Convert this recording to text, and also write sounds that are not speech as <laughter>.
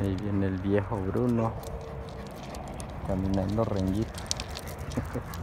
Ahí viene el viejo Bruno caminando renguito. <laughs>